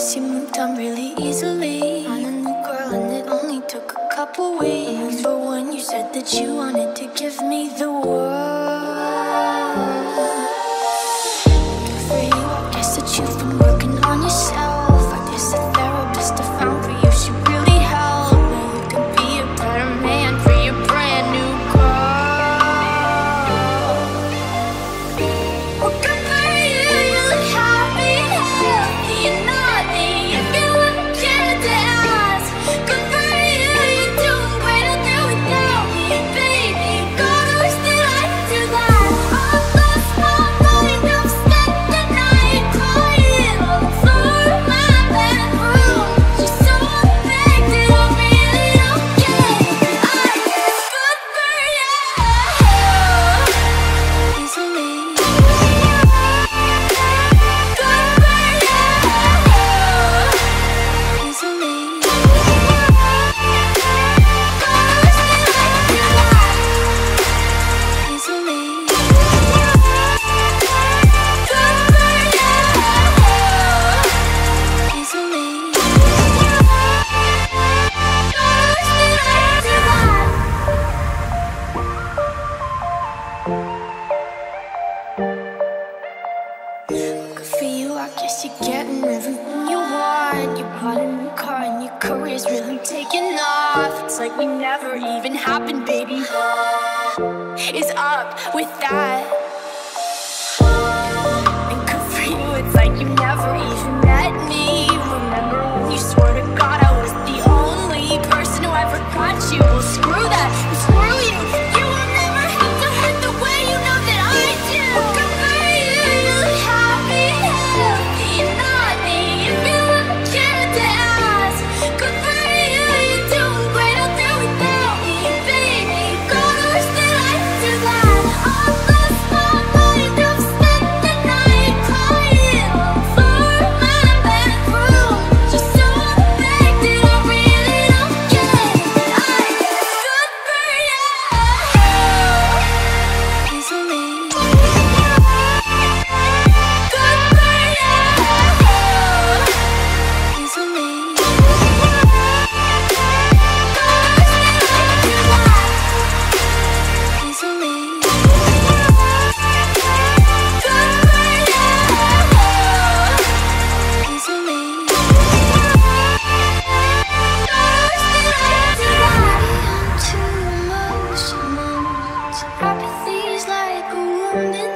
You moved on really easily. I'm a new girl, and it only took a couple weeks. But when you said that you wanted to give me the world? Good for you, I guess you're getting everything you want. You bought a new car and your career's really taking off. It's like we never even happened, baby. It's up with that. And good for you, it's like you never even met me. on.